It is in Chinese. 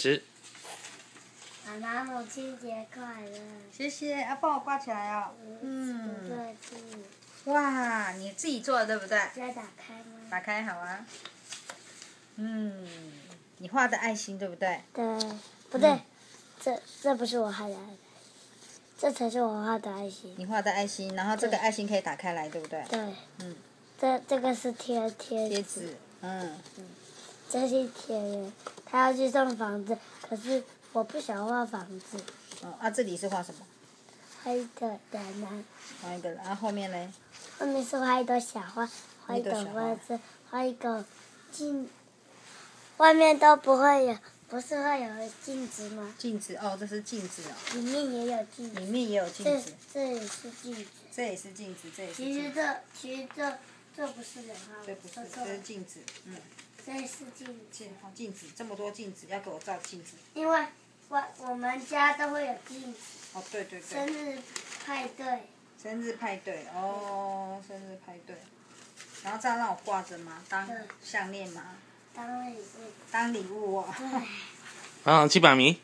十，妈妈母亲节快乐！谢谢，啊，帮我挂起来哦。嗯。哇，你自己做的对不对？要打开吗？打开好啊。嗯，你画的爱心对不对？对，不对，嗯这这不是我画的爱心，这才是我画的爱心。你画的爱心，然后这个爱心可以打开来，对不对？对，嗯，这这个是贴贴贴纸，嗯，这是铁人，他要去送房子，可是我不想画房子，哦，啊，这里是画什么？画一个人啊，画一个人，啊后后面嘞？后面是画一朵小花，画一朵花花子，画一个镜，外面都不会有，不是会有镜子吗？镜子，哦，这是镜子哦，里面也有镜子里，面也有镜子，这也是镜子。这也是镜子，这也是其实，这其实这这不是人啊，这不是，这是，镜子，嗯，这是镜子。镜，好镜子，这么多镜子，要给我照镜子。因为我我们家都会有镜子，哦，对对对生，日派对，生日派对，哦，生日派对，然后这样让我挂着吗？当项链吗？当礼物当礼物哦。对。啊，七百米，